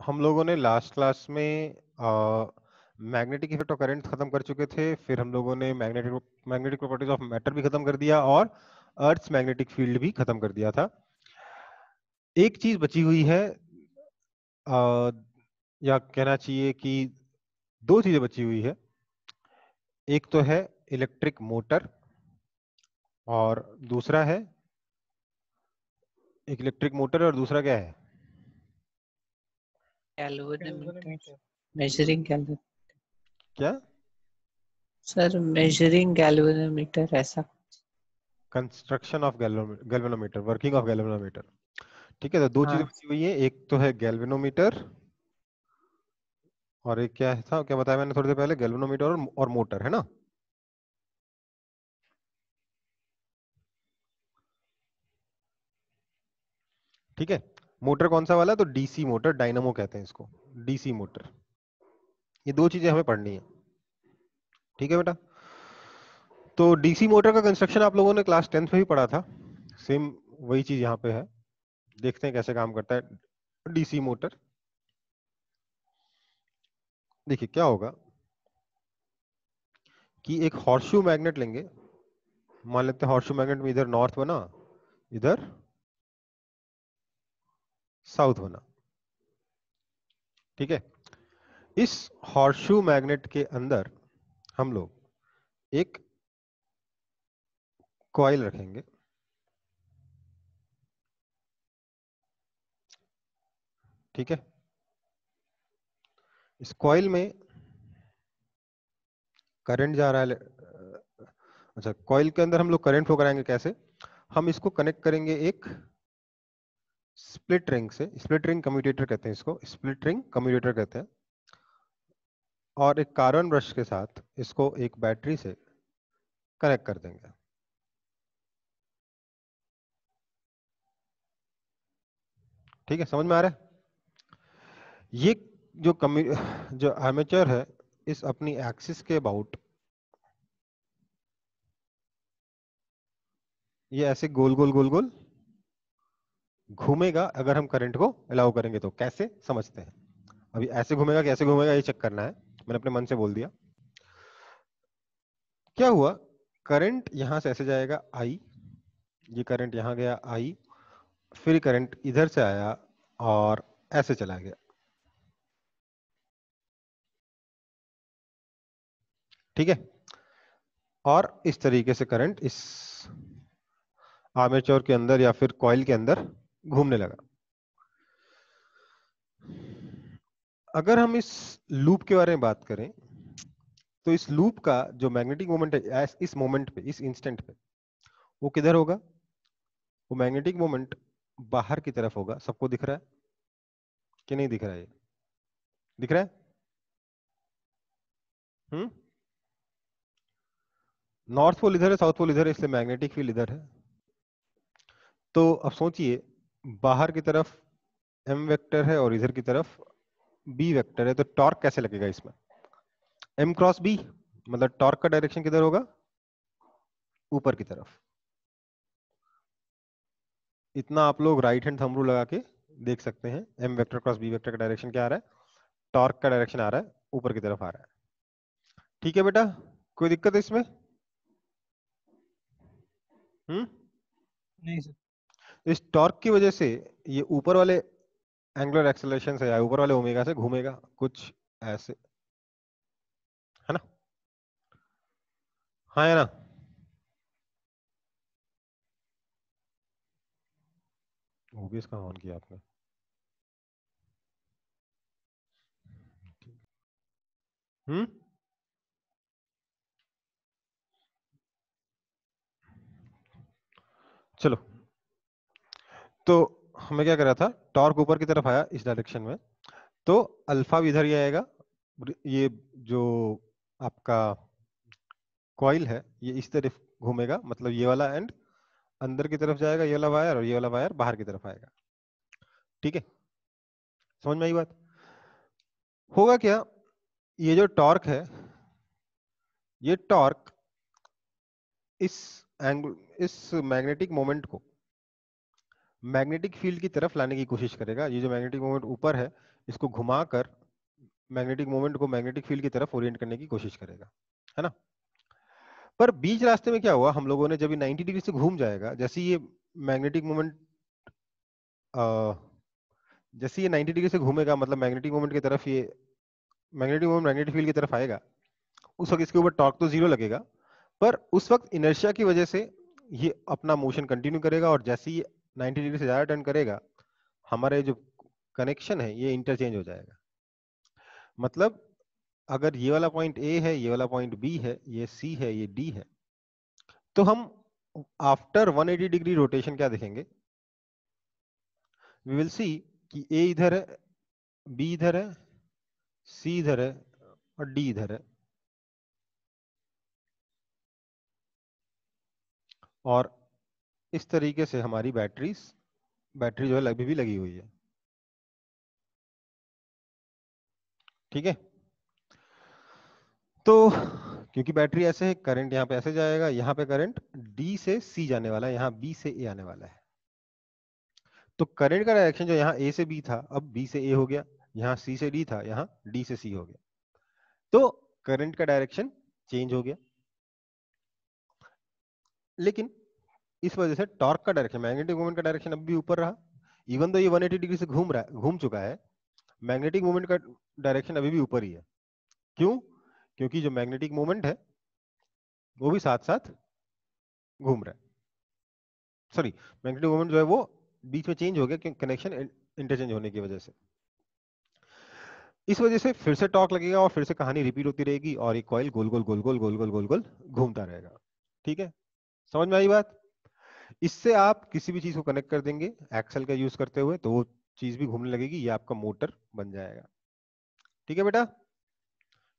हम लोगों ने लास्ट क्लास में मैग्नेटिक इफ़ेक्ट ऑफ़ करंट खत्म कर चुके थे फिर हम लोगों ने magnetic magnetic properties of matter भी खत्म कर दिया और अर्थ मैग्नेटिक फ़ील्ड भी खत्म कर दिया था। एक चीज़ बची हुई है आ, या कहना चाहिए कि दो चीज़ें बची हुई है। एक तो है इलेक्ट्रिक मोटर और दूसरा है एक इलेक्ट्रिक मोटर और दूसरा क्या है? गैल्वेनोमीटर मेजरिंग क्या? सर मेजरिंग गैल्वेनोमीटर ऐसा construction of galvanometer working of galvanometer ठीक है तो दो चीज़ें हाँ बची हुई है। एक तो है गैल्वेनोमीटर और एक क्या था क्या बताया मैंने थोड़ी देर पहले? गैल्वेनोमीटर और, और मोटर है ना? ठीक है? मोटर कौन सा वाला तो डीसी मोटर, डायनामो कहते हैं इसको। DC motor. ये दो चीज़ें हमें पढ़नी है। ठीक है बेटा? तो डीसी मोटर का कंस्ट्रक्शन आप लोगों ने क्लास टेंथ में भी पढ़ा था। सेम वही चीज़ यहाँ पे है। देखते हैं कैसे काम करता है डीसी मोटर। देखिए, क्या होगा कि एक हॉर्शू मैग्नेट लेंगे। मान लेते हैं हॉर्शू मैग्नेट में इधर नॉर्थ बना, इधर साउथ होना। ठीक है? इस हॉर्शू मैग्नेट के अंदर हम लोग एक कॉइल रखेंगे। ठीक है? इस कॉइल में करंट जा रहा है अच्छा कॉइल के अंदर हम लोग करंट फ्लो कराएँगे कैसे? हम इसको कनेक्ट करेंगे एक स्प्लिट रिंग से स्प्लिट रिंग कम्यूटेटर कहते हैं इसको स्प्लिट रिंग कम्यूटेटर कहते हैं। और एक कार्बन ब्रश के साथ इसको एक बैटरी से कनेक्ट कर देंगे। ठीक है, समझ में आ रहा है? ये जो कम्यू जो एमेचर है, इस अपनी एक्सिस के अबाउट ये ऐसे गोल गोल गोल गोल घूमेगा अगर हम करंट को अलाउ करेंगे तो। कैसे? समझते हैं। अभी ऐसे घूमेगा कैसे घूमेगा, ये चेक करना है। मैंने अपने मन से बोल दिया। क्या हुआ? करंट यहाँ से ऐसे जाएगा आई ये करंट यहाँ गया आई फिर करंट इधर से आया और ऐसे चला गया। ठीक है? और इस तरीके से करंट इस आर्मेचर के अंदर या फिर कॉइल के अंदर घूमने लगा। अगर हम इस लूप के बारे में बात करें तो इस लूप का जो मैग्नेटिक मोमेंट है इस मोमेंट पे, इस इंस्टेंट पे, वो किधर होगा? वो मैग्नेटिक मोमेंट बाहर की तरफ़ होगा। सबको दिख रहा है कि नहीं दिख रहा है दिख रहा है? हम्म? नॉर्थ पोल इधर है, साउथ पोल इधर है, इसलिए मैग्नेटिक फ़ील्ड इधर है। तो अब सोचिए बाहर की तरफ़ एम वेक्टर है और इधर की तरफ़ बी वेक्टर है तो टॉर्क कैसे लगेगा इसमें? एम क्रॉस बी मतलब टॉर्क का डायरेक्शन किधर होगा? ऊपर की तरफ़। इतना आप लोग राइट हैंड थंब लगा के देख सकते हैं M vector cross B vector का डायरेक्शन क्या आ रहा है? टॉर्क का डायरेक्शन आ रहा है, ऊपर की तरफ़ आ रहा है। ठीक है बेटा, कोई दिक्कत है इसमें? हम्म? नहीं सर इस टॉर्क की वजह से ये ऊपर वाले एंगुलर एक्सेलरेशन से या ऊपर वाले ओमेगा से घूमेगा, कुछ ऐसे। है ना? हाँ है ना? ओबीएस कहाँ ऑन किया आपने? हम्म? चलो। तो हमें क्या करा था? टॉर्क ऊपर की तरफ़ आया इस डायरेक्शन में। तो अल्फ़ा भी इधर ही आएगा। ये जो आपका कॉइल है, ये इस तरफ़ घूमेगा। मतलब ये वाला एंड अंदर की तरफ़ जाएगा, ये वाला वायर और ये वाला वायर बाहर की तरफ़ आएगा। ठीक है? समझ में आई बात? होगा क्या? ये जो टॉर्क है, ये टॉर्क इस एंगल इस मैग्नेटिक मोमेंट को मैग्नेटिक फ़ील्ड की तरफ़ लाने की कोशिश करेगा। ये जो मैग्नेटिक मोमेंट ऊपर है, इसको घुमाकर मैग्नेटिक मोमेंट को मैग्नेटिक फ़ील्ड की तरफ़ ओरिएंट करने की कोशिश करेगा, है ना? पर बीच रास्ते में क्या हुआ, हम लोगों ने जब ये 90 डिग्री से घूम जाएगा, जैसे ये मैग्नेटिक मोमेंट जैसे ये 90 डिग्री से घूमेगा मतलब मैग्नेटिक मोमेंट की तरफ़ ये, मैग्नेटिक मोमेंट मैग्नेटिक फ़ील्ड की तरफ़ आएगा, उस वक्त इसके ऊपर टॉर्क तो ज़ीरो लगेगा, पर उस वक्त इनर्शिया की वजह से ये अपना मोशन कंटिन्यू करेगा और जैसे ही 90 डिग्री से ज़्यादा टर्न करेगा, हमारे जो कनेक्शन है, ये इंटरचेंज हो जाएगा। मतलब अगर ये वाला पॉइंट ए है, ये वाला पॉइंट बी है, ये सी है, ये डी है तो हम आफ्टर 180 डिग्री रोटेशन क्या देखेंगे? वी विल सी कि ए इधर है बी इधर है सी इधर है, और डी इधर है। और इस तरीके से हमारी बैटरीज, बैटरी जो है अभी भी लगी हुई है। ठीक है? तो क्योंकि बैटरी ऐसे है, करंट यहाँ पे ऐसे जाएगा, यहाँ पे करंट डी से सी जाने वाला है, यहाँ बी से ए आने वाला है। तो करंट का डायरेक्शन जो यहाँ ए से बी था, अब बी से ए हो गया, यहाँ सी से डी था, यहाँ डी से सी हो गया। तो करंट का डायरेक्शन चेंज हो गया। लेकिन इस वजह से टॉर्क का डायरेक्शन मैग्नेटिक मोमेंट का डायरेक्शन अब भी ऊपर रहा। इवन तो ये 180 डिग्री से घूम रहा है, घूम चुका है मैग्नेटिक मोमेंट का डायरेक्शन अभी भी ऊपर ही है। क्यों? क्योंकि जो मैग्नेटिक मोमेंट है, वो भी साथ साथ घूम रहा है। सॉरी मैग्नेटिक मोमेंट जो है वो बीच में चेंज हो गया क्योंकि कनेक्शन इंटरचेंज होने की वजह से। इस वजह से फिर से टॉक लगेगा और फिर से कहानी रिपीट होती रहेगी और एक कॉइल गोल गोल गोल गोल गोल गोल गोल गोल घूमता रहेगा। ठीक है? समझ में आई बात? इससे आप किसी भी चीज़ को कनेक्ट कर देंगे एक्सल का यूज़ करते हुए तो वो चीज़ भी घूमने लगेगी ये आपका मोटर बन जाएगा। ठीक है बेटा?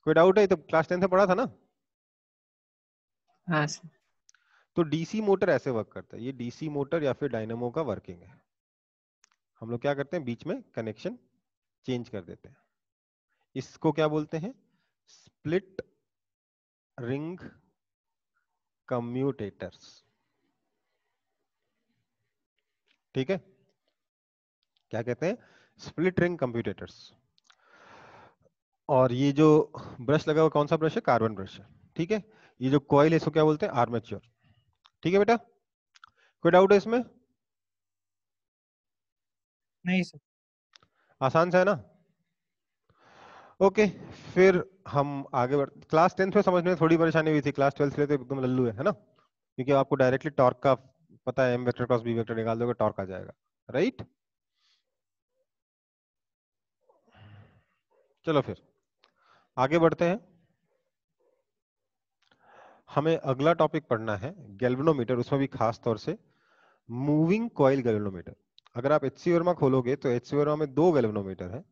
कोई डाउट है? तो क्लास टेंथ में पढ़ा था ना? हाँ सर। तो डीसी मोटर ऐसे वर्क करता है। ये डीसी मोटर या फिर डायनामो का वर्किंग है। हम लोग क्या करते हैं? बीच में कनेक्शन चेंज कर देते हैं। इसको क्या बोलते हैं? स्प्लिट रिंग कम्यूटेटर्स ठीक है? क्या कहते हैं? स्प्लिट रिंग कंप्यूटेटर्स और ये जो ब्रश लगा हुआ कौन सा ब्रश है? कार्बन ब्रश है। ठीक है? ये जो कॉइल है इसको क्या बोलते हैं? आर्मेचर ठीक है बेटा? कोई डाउट है इसमें? नहीं सर आसान सा है ना? ओके फिर हम आगे बढ़ क्लास टेंथ में समझने में थोड़ी परेशानी हुई थी। क्लास ट्वेल्थ में तो एकदम लल्लू है है ना? क्योंकि आपको डायरेक्टली टॉर्क का पता है M vector cross B vector निकाल दोगे टॉर्क आ जाएगा। राइट चलो फिर, आगे बढ़ते हैं। हमें अगला टॉपिक पढ़ना है गैल्वेनोमीटर उसमें भी खास तौर से। मूविंग कॉइल गैल्वेनोमीटर अगर आप एचसी वर्मा खोलोगे तो एचसी वर्मा में दो गैल्वेनोमीटर है।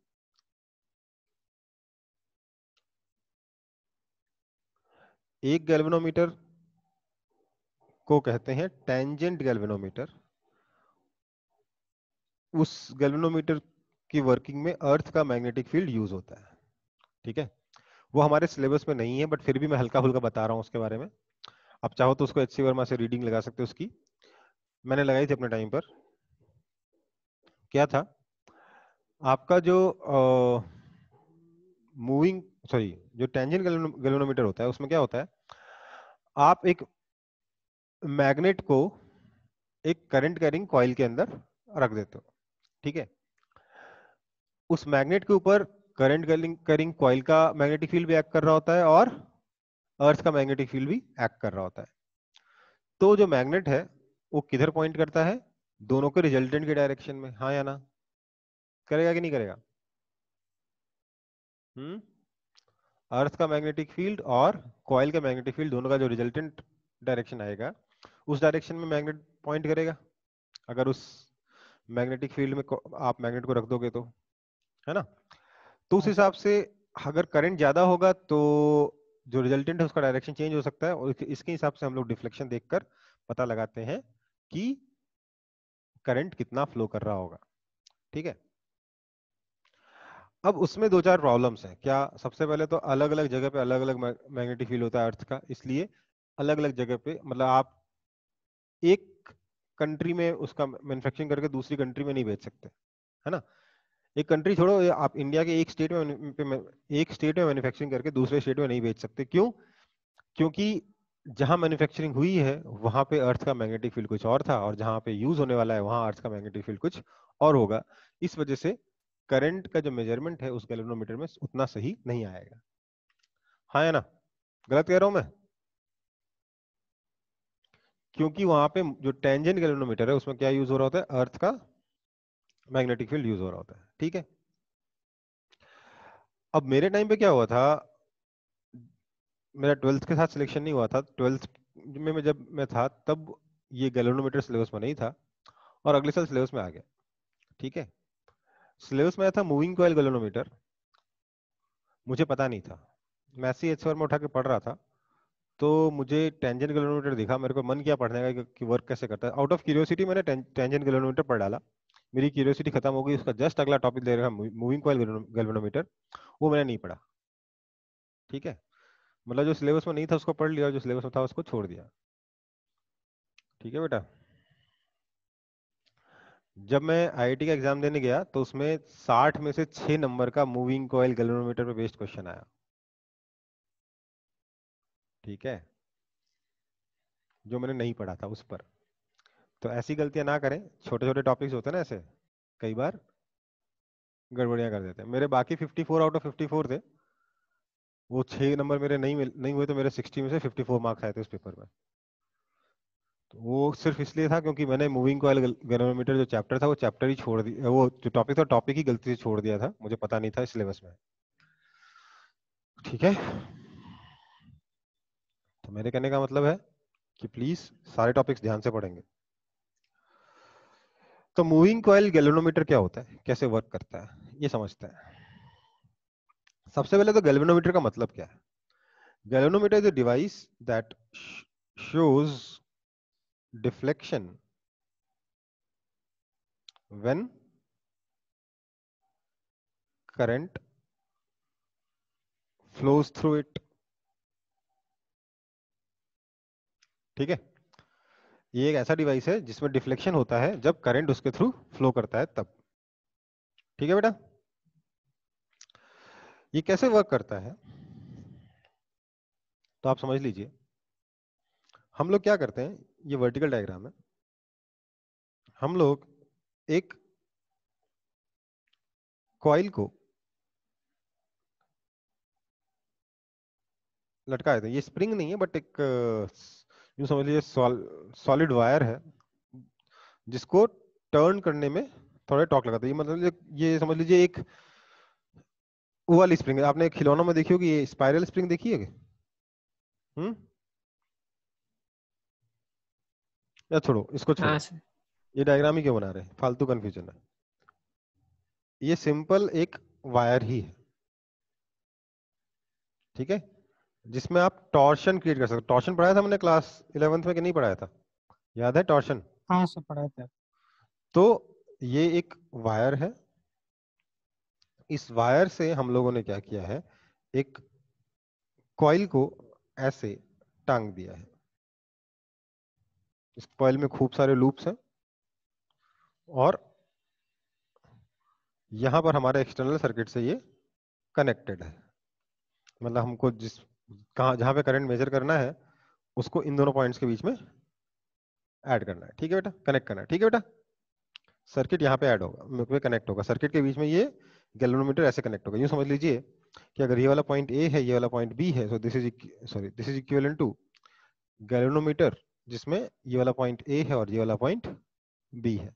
एक गैल्वेनोमीटर को कहते हैं टेंजेंट गैल्वेनोमीटर उस गैल्वेनोमीटर की वर्किंग में अर्थ का मैग्नेटिक फ़ील्ड यूज़ होता है। ठीक है? वो हमारे सिलेबस में नहीं है बट फिर भी मैं हल्का फुल्का बता रहा हूँ उसके बारे में। आप चाहो तो उसको एचसी वर्मा से रीडिंग लगा सकते हो उसकी। मैंने लगाई थी अपने टाइम पर। क्या था? आपका जो मूविंग सॉरी जो टेंजेंट गैल्वेनोमीटर होता है, उसमें क्या होता है? आप एक मैग्नेट को एक करंट कैरिंग कॉइल के अंदर रख देते हो, ठीक है? उस मैग्नेट के ऊपर करंट कैरिंग कॉइल का मैग्नेटिक फ़ील्ड भी एक्ट कर रहा होता है और अर्थ का मैग्नेटिक फ़ील्ड भी एक्ट कर रहा होता है। तो जो मैग्नेट है, वो किधर पॉइंट करता है? दोनों के रिजल्टेंट के डायरेक्शन में हाँ या ना? करेगा कि नहीं करेगा? हम्म? अर्थ का मैग्नेटिक फ़ील्ड और कॉइल का मैग्नेटिक फ़ील्ड दोनों का जो रिजल्टेंट डायरेक्शन आएगा उस डायरेक्शन में मैग्नेट पॉइंट करेगा। अगर उस मैग्नेटिक फ़ील्ड में आप मैग्नेट को रख दोगे तो है ना? तो उस हिसाब से अगर करंट ज़्यादा होगा तो जो रिजल्टेंट है उसका डायरेक्शन चेंज हो सकता है। और इसके हिसाब से हम लोग डिफ्लेक्शन देखकर पता लगाते हैं कि करंट कितना फ्लो कर रहा होगा। ठीक है? अब उसमें दो चार प्रॉब्लम्स हैं। क्या सबसे पहले तो अलग अलग जगह पे अलग अलग मैग्नेटिक फ़ील्ड होता है अर्थ का। इसलिए अलग अलग जगह पे मतलब आप एक कंट्री में उसका मैन्युफैक्चरिंग करके दूसरी कंट्री में नहीं बेच सकते, है ना? एक कंट्री छोड़ो आप इंडिया के एक स्टेट में एक स्टेट में मैन्युफैक्चरिंग करके दूसरे स्टेट में नहीं बेच सकते। क्यों? क्योंकि जहाँ मैन्युफैक्चरिंग हुई है, वहाँ पे अर्थ का मैग्नेटिक फ़ील्ड कुछ और था और जहाँ पे यूज़ होने वाला है, वहाँ अर्थ का मैग्नेटिक फ़ील्ड कुछ और होगा। इस वजह से करंट का जो मेज़रमेंट है उस गैल्वेनोमीटर में उतना सही नहीं आएगा। हाँ या ना? गलत कह रहा हूँ मैं? क्योंकि वहाँ पे जो टेंजेंट गैल्वेनोमीटर है, उसमें क्या यूज़ हो रहा होता है? अर्थ का मैग्नेटिक फ़ील्ड यूज़ हो रहा होता है, ठीक है? अब मेरे टाइम पे क्या हुआ था? मेरा ट्वेल्थ के साथ सिलेक्शन नहीं हुआ था। ट्वेल्थ में मैं जब मैं था, तब ये गैलोनोमीटर सिलेबस में नहीं था और अगले साल सिलेबस में आ गया, ठीक है? सिलेबस में आया था मूविंग कॉयल गैलोनोमीटर मुझे पता नहीं था। मैं सी एच में उठा के पढ़ रहा था। तो मुझे टेंजेंट गैलोनोमीटर दिखा, मेरे को मन किया पढ़ने का कि वर्क कैसे करता है। आउट ऑफ़ क्यूरियोसिटी मैंने टेंजेंट गैलोनोमीटर पढ़ डाला। मेरी क्यूरियोसिटी खत्म हो गई, उसका जस्ट अगला टॉपिक दे रहा मूविंग कॉयल गैल्वेनोमीटर वो मैंने नहीं पढ़ा। ठीक है? मतलब जो सिलेबस में नहीं था उसको पढ़ लिया जो सिलेबस में था उसको छोड़ दिया। ठीक है बेटा? जब मैं आईआईटी का एग्ज़ाम देने गया तो उसमें 60 में से 6 नंबर का मूविंग कॉयल गैल्वेनोमीटर पे बेस्ड क्वेश्चन आया। ठीक है, जो मैंने नहीं पढ़ा था उस पर। तो ऐसी गलतियाँ ना करें छोटे छोटे टॉपिक्स होते हैं ना ऐसे, कई बार गड़बड़ियाँ कर देते हैं। मेरे बाकी 54 आउट ऑफ़ 54 थे, वो छह नंबर मेरे नहीं मिल, नहीं हुए तो मेरे 60 में से 54 मार्क्स आए थे उस पेपर में। तो वो सिर्फ़ इसलिए था क्योंकि मैंने मूविंग कॉयल गैलोमीटर जो चैप्टर था, वो चैप्टर ही छोड़ दिया वो जो टॉपिक था टॉपिक ही गलती से छोड़ दिया था, मुझे पता नहीं था सिलेबस में। ठीक है? तो मेरे कहने का मतलब है कि प्लीज़ सारे टॉपिक्स ध्यान से पढ़ेंगे। तो मूविंग कॉयल गैल्वेनोमीटर क्या होता है? कैसे वर्क करता है? ये समझते हैं। सबसे पहले तो गैल्वेनोमीटर का मतलब क्या है? Galvanometer is a device that shows deflection when current flows through it ठीक है? ये एक ऐसा डिवाइस है जिसमें डिफ्लेक्शन होता है जब करंट उसके थ्रू फ्लो करता है तब। ठीक है बेटा? ये कैसे वर्क करता है? तो आप समझ लीजिए। हम लोग क्या करते हैं? ये वर्टिकल डायग्राम है। हम लोग एक कॉइल को लटका देते हैं। ये स्प्रिंग नहीं है बट एक यूँ समझ लीजिए सॉलिड वायर है जिसको टर्न करने में थोड़ा टॉक लगाता है ये मतलब ये समझ लीजिए एक वो वाली स्प्रिंग आपने खिलौनों में देखी होगी ये स्पाइरल स्प्रिंग देखी है हम्म? या छोड़ो इसको छोड़ो। हाँ ये डायग्राम ही क्यों बना रहे हैं? फालतू कंफ्यूजन है। ये सिंपल एक वायर ही है। ठीक है? जिसमें आप टॉर्शन क्रिएट कर सकते टॉर्शन पढ़ाया था मैंने क्लास इलेवेंथ में कि नहीं पढ़ाया था? याद है टॉर्शन हाँ सर पढ़ाया था। तो ये एक वायर है। इस वायर से हम लोगों ने क्या किया है? एक कॉइल को ऐसे टांग दिया है। इस कॉइल में खूब सारे लूप्स हैं। और यहाँ पर हमारे एक्सटर्नल सर्किट से ये कनेक्टेड है। मतलब हमको जिस कहा जहाँ पे करंट मेजर करना है उसको इन दोनों पॉइंट्स के बीच में ऐड करना है। ठीक है बेटा? कनेक्ट करना है। ठीक है बेटा? सर्किट यहाँ पे ऐड होगा। कनेक्ट होगा। सर्किट के बीच में ये गैल्वेनोमीटर ऐसे कनेक्ट होगा। यूँ समझ लीजिए कि अगर ये वाला पॉइंट ए है ये वाला पॉइंट बी है so this is sorry this is equivalent to galvanometer जिसमें ये वाला पॉइंट ए है और ये वाला पॉइंट बी है।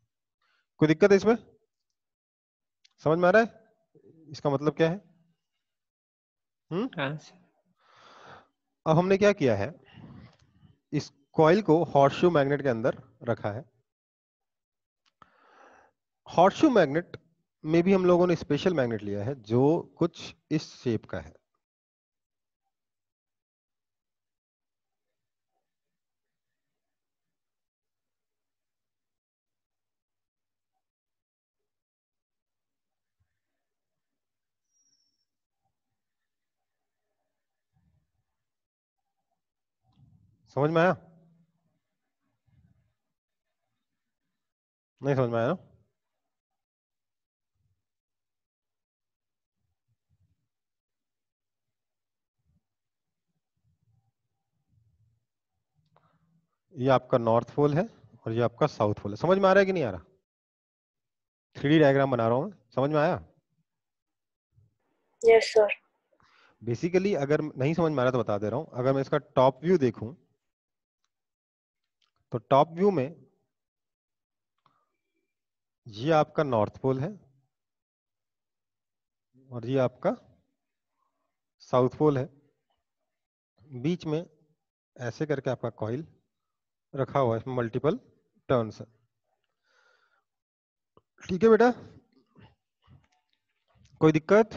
कोई दिक्कत है इसमें? समझ में आ रहा है? इसका मतलब क्या है? हम्म? हाँ, अब हमने क्या किया है? इस कॉइल को हॉर्शू मैग्नेट के अंदर रखा है। हॉर्शू मैग्नेट में भी हम लोगों ने स्पेशल मैग्नेट लिया है, जो कुछ इस शेप का है। समझ में आया? नहीं समझ में आया ना? ये आपका नॉर्थ पोल है और ये आपका साउथ पोल है। समझ में आ रहा है कि नहीं आ रहा? थ्री डायग्राम बना रहा हूँ समझ में आया? यस सर बेसिकली अगर नहीं समझ में आ रहा तो बता दे रहा हूँ। अगर मैं इसका टॉप व्यू देखूँ तो टॉप व्यू में ये आपका नॉर्थ पोल है और ये आपका साउथ पोल है। बीच में ऐसे करके आपका कॉइल रखा हुआ है इसमें मल्टीपल टर्न्स है। ठीक है बेटा? कोई दिक्कत?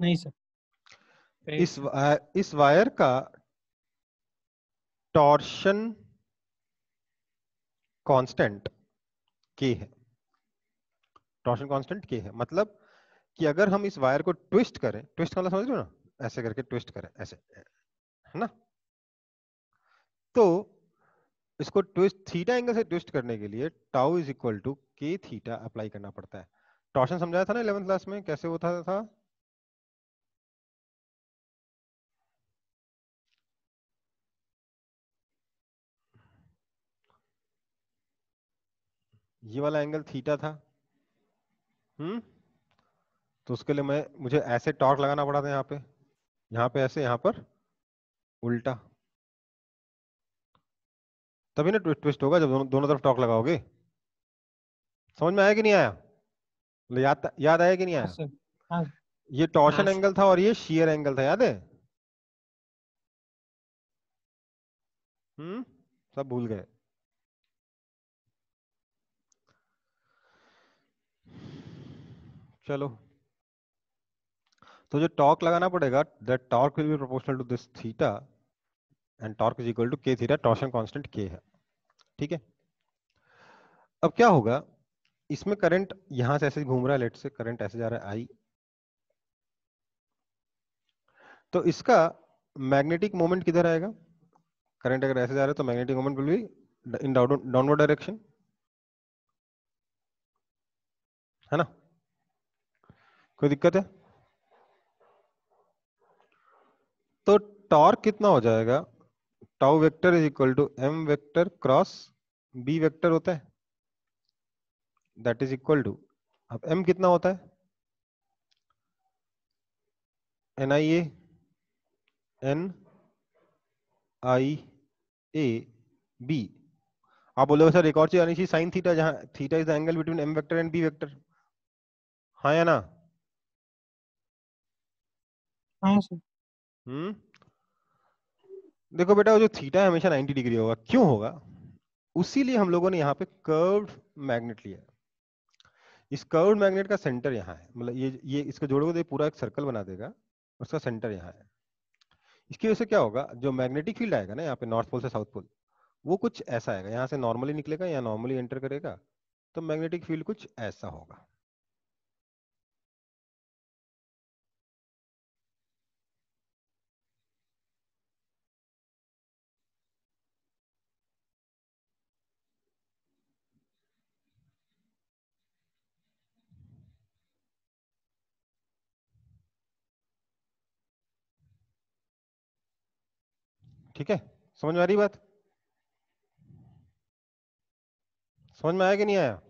नहीं सर इस वा, इस वायर का टॉर्शन कांस्टेंट के है। टॉर्शन कांस्टेंट के है। मतलब कि अगर हम इस वायर को ट्विस्ट करें ट्विस्ट वाला समझ लो ना? ऐसे करके ट्विस्ट करें ऐसे है ना? तो इसको ट्विस्ट थीटा एंगल से ट्विस्ट करने के लिए tau is equal to K theta apply करना पड़ता है। टॉर्शन समझाया था ना इलेवेंथ क्लास में? कैसे होता था, था? ये वाला एंगल थीटा था। हम्म? तो उसके लिए मैं मुझे ऐसे टॉर्क लगाना पड़ा था यहाँ पे। यहाँ पे ऐसे यहाँ पर उल्टा। तभी ना ट्विस्ट होगा जब दोनों, दोनों तरफ़ टॉर्क लगाओगे। समझ में आया कि नहीं आया? याद याद आया कि नहीं आया? हाँ। ये टॉर्शन एंगल था और ये शियर एंगल था याद है? हम्म? सब भूल गए। चलो। तो जो टॉर्क लगाना पड़ेगा that torque will be proportional to this theta and torque is equal to K theta torsion constant K है। ठीक है? अब क्या होगा? इसमें करंट यहाँ से ऐसे घूम रहा है लेट से करंट ऐसे जा रहा है आई तो इसका मैग्नेटिक मोमेंट किधर आएगा? करंट अगर ऐसे जा रहा है तो magnetic moment will be in downward direction है ना? कोई दिक्कत है? तो टॉर्क कितना हो जाएगा? Tau vector is equal to M vector cross B vector होता है। दैट इज़ इक्वल टू अब एम कितना होता है? N I A N I A B आप बोलोगे सर, एक और चीज़ आनी चाहिए साइन थीटा जहाँ theta is the angle between M vector and B vector हाँ या ना? हाँ हम्म। देखो बेटा, वो जो थीटा है हमेशा 90 डिग्री होगा, क्यों होगा? उसी लिए हम लोगों ने यहाँ पे कर्व्ड मैग्नेट लिया इस कर्व्ड मैग्नेट का सेंटर यहाँ है। मतलब ये ये इसको जोड़ोगे तो पूरा एक सर्कल बना देगा, उसका सेंटर यहाँ है। इसकी वजह से क्या होगा? जो मैग्नेटिक फ़ील्ड आएगा ना यहाँ पे, नॉर्थ पोल से साउथ पोल, वो कुछ ऐसा आएगा। यहाँ से नॉर्मली निकलेगा या नॉर्मली एंटर करेगा तो मैग्नेटिक फ़ील्ड कुछ ऐसा होगा। ठीक है? समझ में आ रही बात? समझ में आया कि नहीं आया?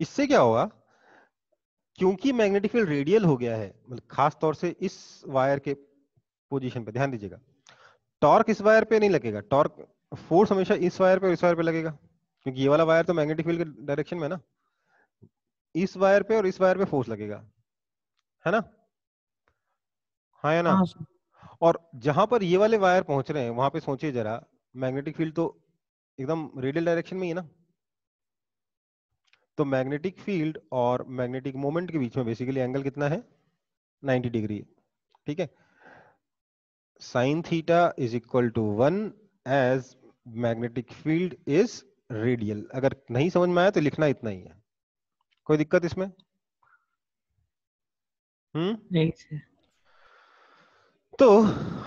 इससे क्या होगा? क्योंकि मैग्नेटिक फ़ील्ड रेडियल हो गया है मतलब खास तौर से इस वायर के पोजीशन पे, ध्यान दीजिएगा। टॉर्क इस वायर पे नहीं लगेगा। टॉर्क फोर्स हमेशा इस वायर पे और इस वायर पे लगेगा। क्योंकि ये वाला वायर तो मैग्नेटिक फ़ील्ड के डायरेक्शन में ना। इस वायर पे और इस वायर पे फोर्स लगेगा। है ना? हाँ या ना? हाँ और जहाँ पर ये वाले वायर पहुँच रहे हैं, वहाँ पे सोचिए जरा, मैग्नेटिक फ़ील्ड तो एकदम रेडियल डायरेक्शन में ही ना? तो मैग्नेटिक फ़ील्ड और मैग्नेटिक मोमेंट के बीच में बेसिकली एंगल कितना है? 90 डिग्री ठीक है? Sine theta is equal to one as magnetic field is radial. अगर नहीं समझ में आया तो लिखना इतना ही है। कोई दिक्कत इसमें? हम्म? नहीं तो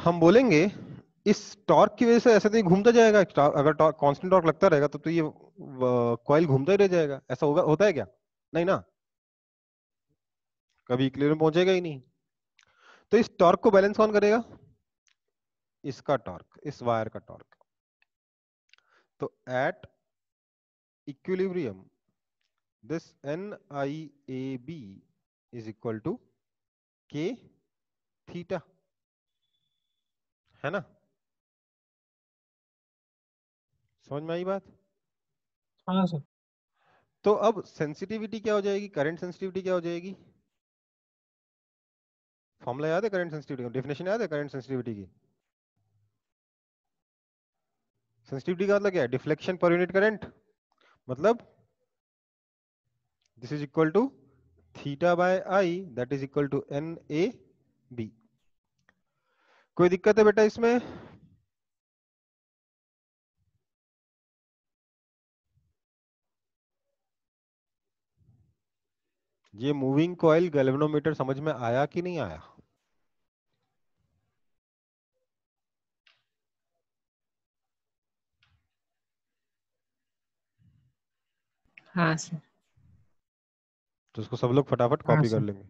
हम बोलेंगे इस टॉर्क की वजह से ऐसे तो ये घूमता जाएगा अगर कांस्टेंट टॉर्क लगता रहेगा तो, तो ये कॉइल घूमता ही रह जाएगा। ऐसा होगा होता है क्या? नहीं ना? कभी क्लियर में पहुंचेगा ही नहीं। तो इस टॉर्क को बैलेंस कौन करेगा? इसका टॉर्क इस वायर का टॉर्क तो at equilibrium this N I A B is equal to K theta है ना? समझ में आई बात? हाँ सर। तो अब सेंसिटिविटी क्या हो जाएगी? करंट सेंसिटिविटी क्या हो जाएगी? फॉर्मूला याद है करंट सेंसिटिविटी का? डेफिनेशन याद है करंट सेंसिटिविटी की? सेंसिटिविटी का मतलब क्या है? डिफ्लेक्शन पर यूनिट करंट मतलब this is equal to theta by I that is equal to N A B कोई दिक्कत है बेटा इसमें? ये मूविंग कॉइल गैल्वेनोमीटर समझ में आया कि नहीं आया? हाँ सर तो उसको सब लोग फटाफट कॉपी हाँ कर लेंगे।